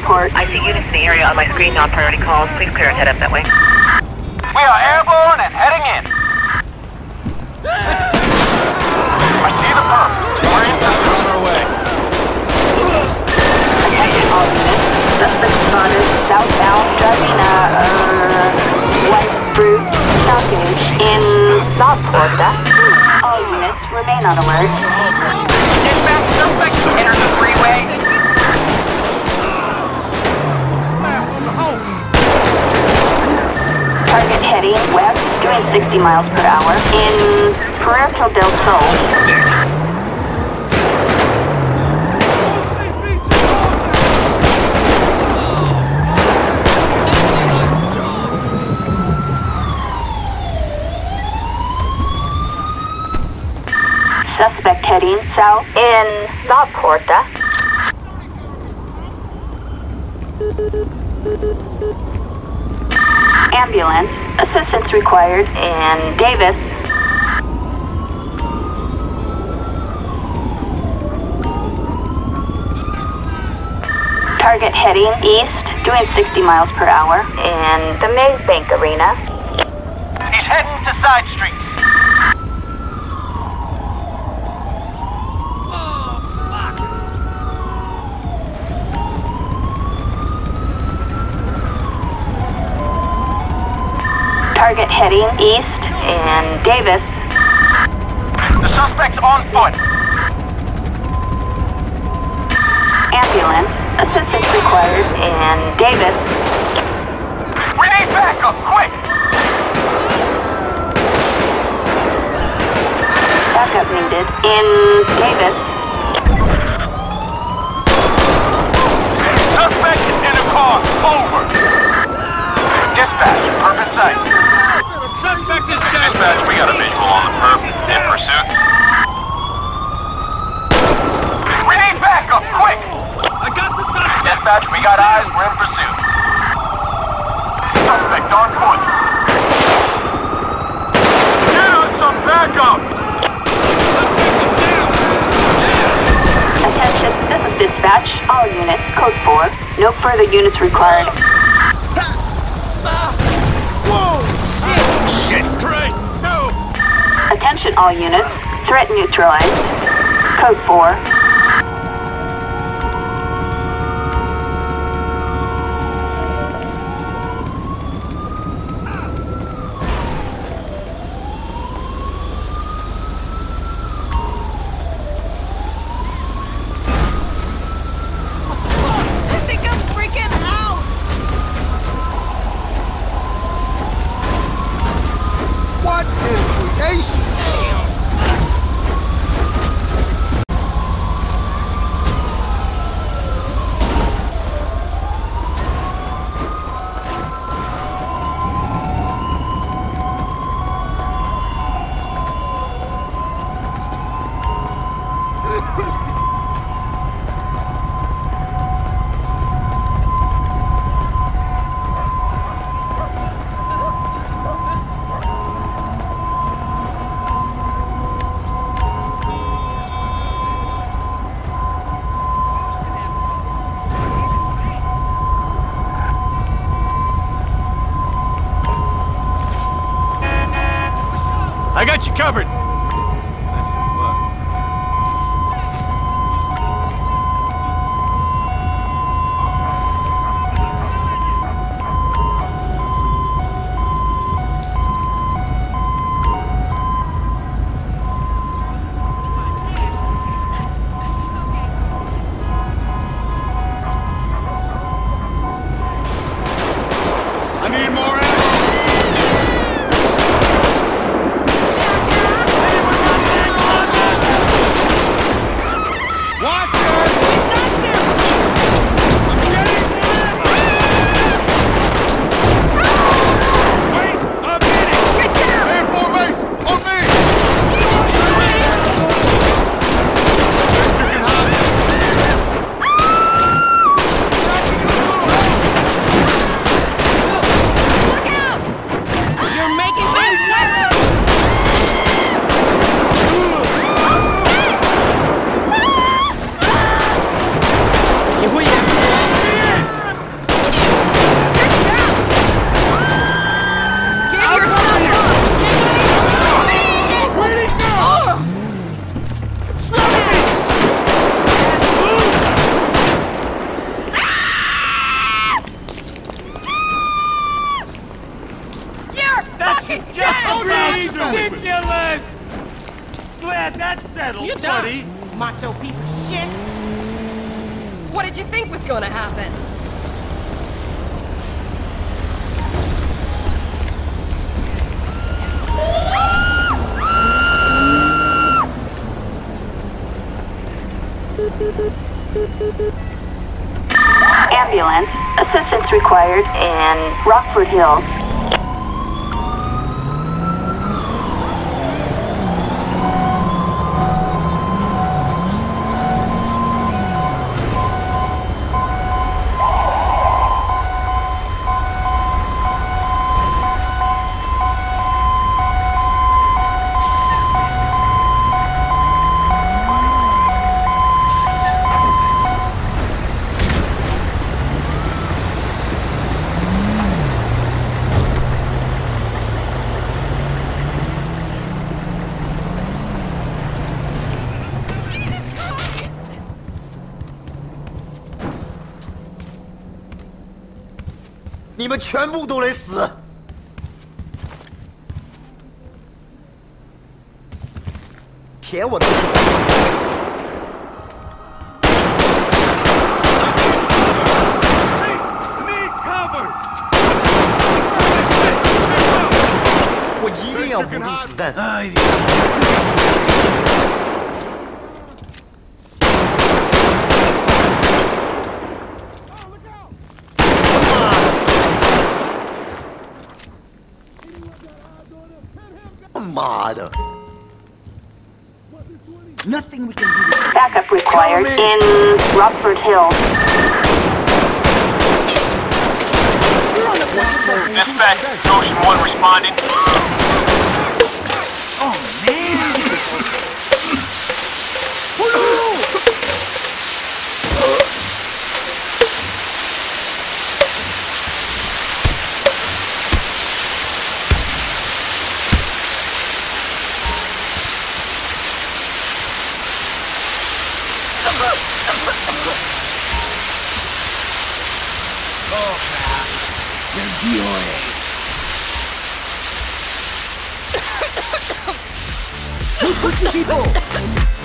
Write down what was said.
report I see units in the area on my screen, non-priority calls. Please clear and head up that way. We are airborne and heading in. Heading west, doing 60 miles per hour in Puerto del Sol. Suspect heading south in South Porta. Ambulance, assistance required in Davis. Target heading east, doing 60 miles per hour in the Maze Bank Arena. He's heading to side street. Heading east in Davis. The suspect's on foot. Ambulance, assistance required in Davis. We need backup, quick! Backup needed in Davis. Suspect in a car. Over. Dispatch, perfect sight. Suspect is dead. Dispatch, we got a visual on the perp. In pursuit. We need backup, quick! I got the suspect. Dispatch, we got eyes. We're in pursuit. Suspect on foot. Get us some backup! Suspect is down. Yeah. Attention, this is dispatch. All units, code 4. No further units required. All units. Threat neutralized. Code 4. I got you covered. fucking Just ridiculous! Glad that's settled, you buddy. Macho piece of shit. What did you think was gonna happen? Ambulance. Assistance required in Rockford Hills. 你们全部都得死！舔我的！我一定要补充子弹！妈的！Backup required in Rockford Hills. Dispatch, Ocean 1 responding. People!